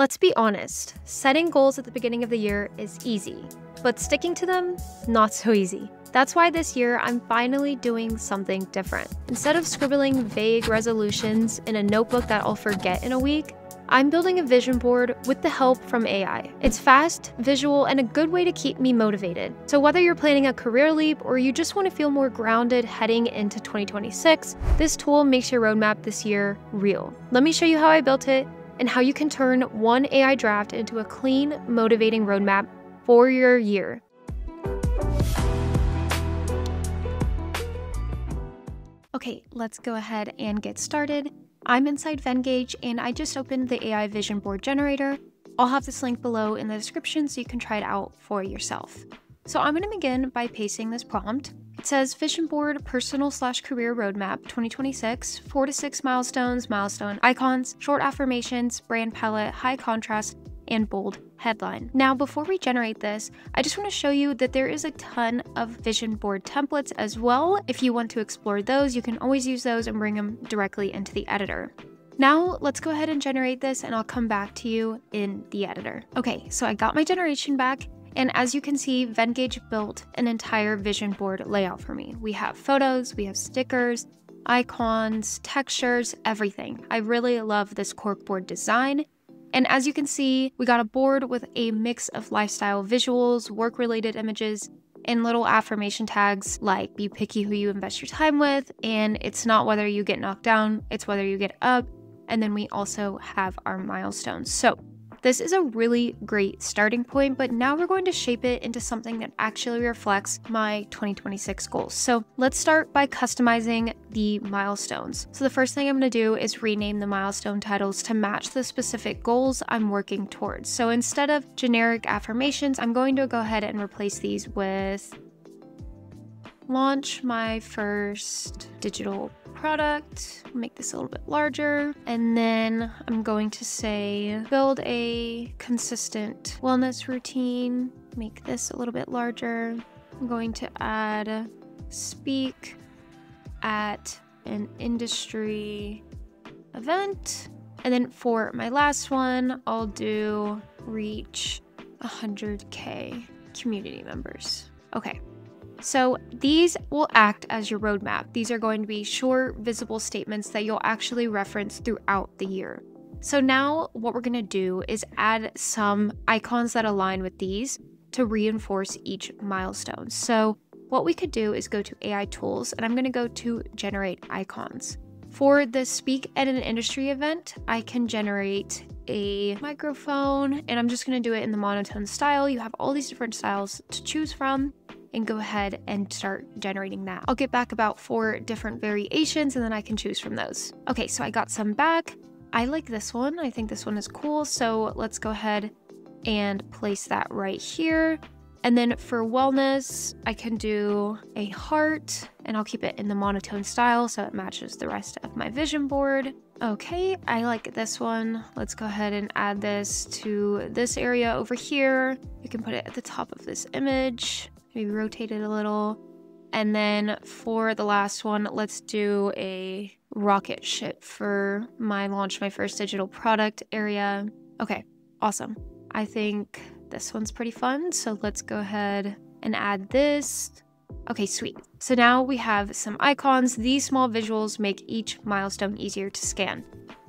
Let's be honest, setting goals at the beginning of the year is easy, but sticking to them, not so easy. That's why this year I'm finally doing something different. Instead of scribbling vague resolutions in a notebook that I'll forget in a week, I'm building a vision board with the help from AI. It's fast, visual, and a good way to keep me motivated. So whether you're planning a career leap or you just want to feel more grounded heading into 2026, this tool makes your roadmap this year real. Let me show you how I built it and how you can turn one AI draft into a clean, motivating roadmap for your year. Okay, let's go ahead and get started. I'm inside Venngage and I just opened the AI vision board generator. I'll have this link below in the description so you can try it out for yourself. So I'm going to begin by pasting this prompt. It says Vision Board Personal Slash Career Roadmap 2026, 4 to 6 milestones, milestone icons, short affirmations, brand palette, high contrast, and bold headline. Now, before we generate this, I just want to show you that there is a ton of vision board templates as well. If you want to explore those, you can always use those and bring them directly into the editor. Now let's go ahead and generate this and I'll come back to you in the editor. Okay, so I got my generation back and as you can see, Venngage built an entire vision board layout for me. We have photos, we have stickers, icons, textures, everything. I really love this corkboard design. And as you can see, we got a board with a mix of lifestyle visuals, work related images, and little affirmation tags like be picky who you invest your time with. And it's not whether you get knocked down, it's whether you get up. And then we also have our milestones. So this is a really great starting point, but now we're going to shape it into something that actually reflects my 2026 goals. So let's start by customizing the milestones. So the first thing I'm going to do is rename the milestone titles to match the specific goals I'm working towards. So instead of generic affirmations, I'm going to go ahead and replace these with launch my first digital product, make this a little bit larger, and then I'm going to say build a consistent wellness routine, make this a little bit larger. I'm going to add speak at an industry event. And then for my last one, I'll do reach 100k community members. Okay, so these will act as your roadmap. These are going to be short, visible statements that you'll actually reference throughout the year. So now what we're gonna do is add some icons that align with these to reinforce each milestone. So what we could do is go to AI tools and I'm gonna go to generate icons. For the speak at an industry event, I can generate a microphone and I'm just gonna do it in the monotone style. You have all these different styles to choose from and go ahead and start generating that. I'll get back about four different variations and then I can choose from those. Okay, so I got some back. I like this one. I think this one is cool. So let's go ahead and place that right here. And then for wellness, I can do a heart and I'll keep it in the monotone style so it matches the rest of my vision board. Okay, I like this one. Let's go ahead and add this to this area over here. You can put it at the top of this image maybe rotate it a little. And then for the last one, let's do a rocket ship for my launch my first digital product area. Okay, awesome. I think this one's pretty fun. So let's go ahead and add this. Okay, sweet. So now we have some icons. These small visuals make each milestone easier to scan.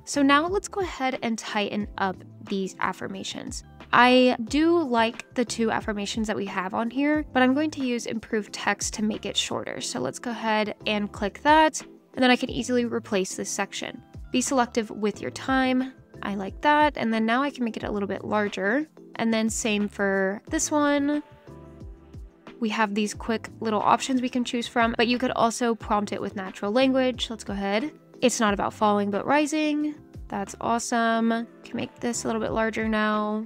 So now let's go ahead and tighten up these affirmations. I do like the two affirmations that we have on here, but I'm going to use improved text to make it shorter. So let's go ahead and click that, and then I can easily replace this section. Be selective with your time. I like that. And then now I can make it a little bit larger. And then same for this one. We have these quick little options we can choose from, but you could also prompt it with natural language. Let's go ahead. It's not about falling, but rising. That's awesome. Can make this a little bit larger now.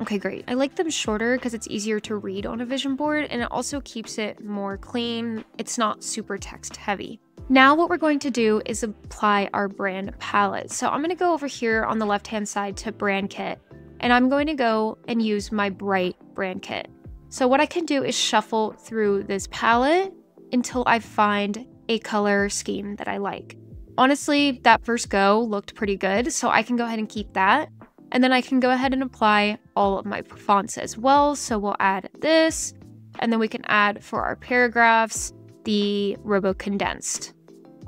Okay, great. I like them shorter because it's easier to read on a vision board and it also keeps it more clean. It's not super text heavy. Now what we're going to do is apply our brand palette. So I'm going to go over here on the left hand side to brand kit and I'm going to go and use my bright brand kit. So what I can do is shuffle through this palette until I find a color scheme that I like. Honestly, that first go looked pretty good, so I can go ahead and keep that. And then I can go ahead and apply all of my fonts as well. So we'll add this, and then we can add for our paragraphs, the Roboto Condensed.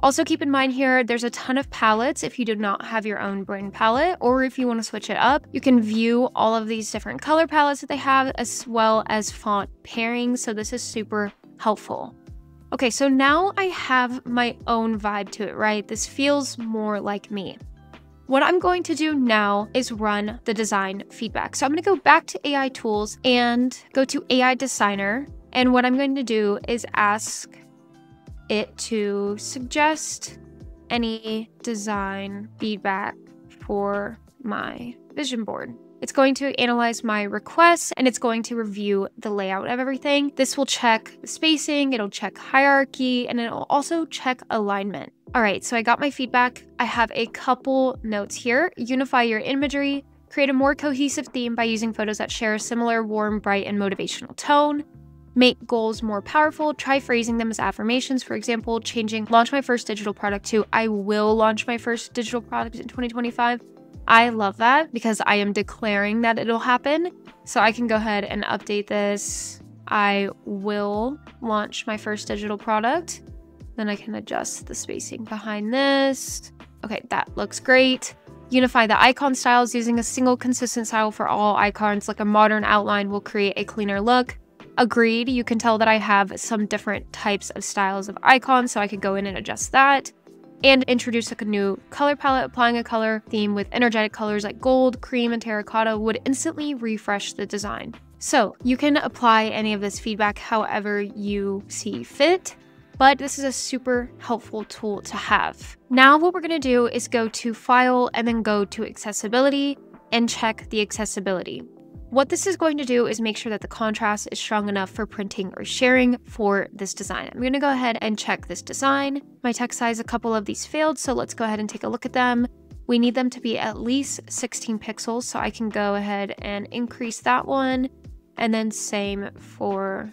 Also keep in mind here, there's a ton of palettes if you do not have your own brand palette, or if you want to switch it up, you can view all of these different color palettes that they have, as well as font pairing. So this is super helpful. Okay, so now I have my own vibe to it, right? This feels more like me. What I'm going to do now is run the design feedback. So I'm going to go back to AI tools and go to AI designer. And what I'm going to do is ask it to suggest any design feedback for my vision board. It's going to analyze my requests and it's going to review the layout of everything. This will check spacing, it'll check hierarchy, and it'll also check alignment. All right, so I got my feedback. I have a couple notes here. Unify your imagery, create a more cohesive theme by using photos that share a similar warm, bright, and motivational tone make goals more powerful, try phrasing them as affirmations. For example, changing launch my first digital product to I will launch my first digital product in 2025. I love that because I am declaring that it'll happen. So I can go ahead and update this. I will launch my first digital product. Then I can adjust the spacing behind this. Okay, that looks great. Unify the icon styles using a single consistent style for all icons, like a modern outline will create a cleaner look. Agreed, you can tell that I have some different types of styles of icons, so I could go in and adjust that. And introduce like a new color palette, applying a color theme with energetic colors like gold, cream, and terracotta would instantly refresh the design. So you can apply any of this feedback however you see fit but this is a super helpful tool to have. Now what we're gonna do is go to File and then go to Accessibility and check the accessibility. What this is going to do is make sure that the contrast is strong enough for printing or sharing for this design. I'm going to go ahead and check this design. My text size, a couple of these failed, so let's go ahead and take a look at them. We need them to be at least 16 pixels, so I can go ahead and increase that one. And then same for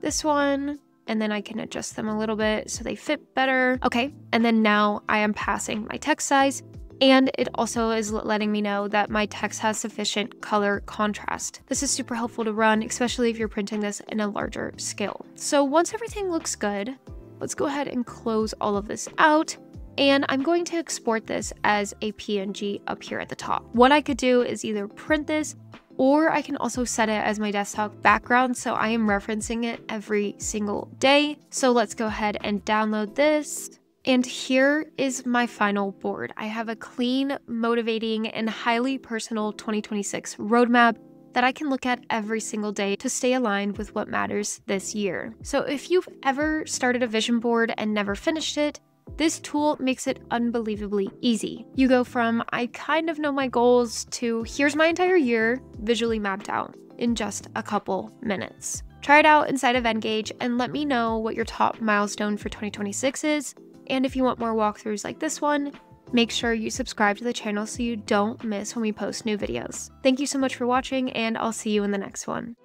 this one. And then I can adjust them a little bit so they fit better. Okay, and then now I am passing my text size and it also is letting me know that my text has sufficient color contrast. This is super helpful to run, especially if you're printing this in a larger scale. So once everything looks good, let's go ahead and close all of this out. And I'm going to export this as a PNG up here at the top. What I could do is either print this or I can also set it as my desktop background so I am referencing it every single day. So let's go ahead and download this. And here is my final board. I have a clean, motivating, and highly personal 2026 roadmap that I can look at every single day to stay aligned with what matters this year. So if you've ever started a vision board and never finished it, this tool makes it unbelievably easy. You go from I kind of know my goals to here's my entire year visually mapped out in just a couple minutes. Try it out inside of Venngage and let me know what your top milestone for 2026 is and if you want more walkthroughs like this one, make sure you subscribe to the channel so you don't miss when we post new videos. Thank you so much for watching, and I'll see you in the next one.